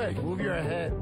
Greg, move your head.